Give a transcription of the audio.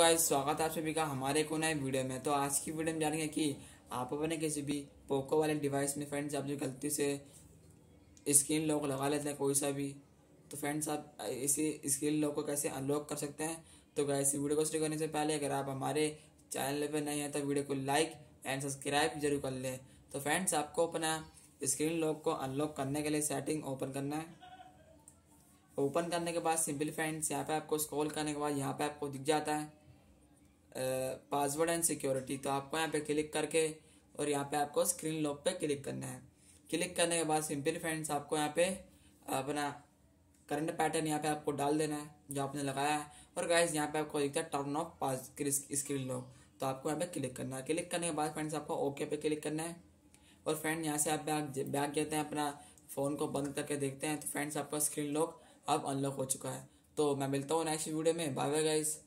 Guys स्वागत है आप सभी का हमारे को नए वीडियो में। तो आज की वीडियो में जानेंगे कि आप अपने किसी भी पोको वाले डिवाइस में फ्रेंड्स आप जो गलती से स्क्रीन लॉक लगा लेते हैं कोई सा भी तो फ्रेंड्स आप इसी स्क्रीन लॉक को कैसे अनलॉक कर सकते हैं? तो गाइस वीडियो को शुरू करने से पहले अगर आप हमारे चैनल पर नहीं हैं तो वीडियो को लाइक एंड सब्सक्राइब ज़रूर कर लें। तो फ्रेंड्स आपको अपना स्क्रीन लॉक को अनलॉक करने के लिए सेटिंग ओपन करना है। ओपन करने के बाद सिंपल फ्रेंड्स यहाँ पे आपको स्क्रॉल करने के बाद, यहाँ पे आपको दिख जाता है। पासवर्ड एंड सिक्योरिटी तो आपको यहाँ पे क्लिक करके और यहाँ पे आपको स्क्रीन लॉक पे क्लिक करना है। क्लिक करने के बाद सिंपल फ्रेंड्स आपको यहाँ पे अपना करंट पैटर्न यहाँ पे आपको डाल देना है, जो आपने लगाया है। और गाइज़ यहाँ पे आपको दिखता है turn off pass screen lock तो आपको यहाँ पे क्लिक करना है। क्लिक करने के बाद फ्रेंड्स आपको ओके पे क्लिक करना है। और फ्रेंड यहाँ से आप बैग बैग जाते हैं, अपना फ़ोन को बंद करके देखते हैं तो फ्रेंड्स आपका स्क्रीन लॉक अब अनलॉक हो चुका है। तो मैं मिलता हूँ नेक्स्ट वीडियो में। Bye bye guys